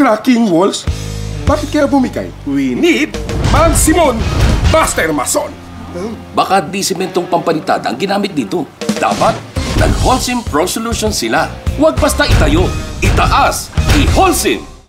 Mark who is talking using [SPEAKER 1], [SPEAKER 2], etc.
[SPEAKER 1] cracking walls? Bakit kaya bumigay? We need Magsimon Master Mason.
[SPEAKER 2] Baka di sementong pampalitada ang ginamit dito. Dapat nag-Holcim Pro Solution sila. Huwag basta itayo, itaas, i-Holcim!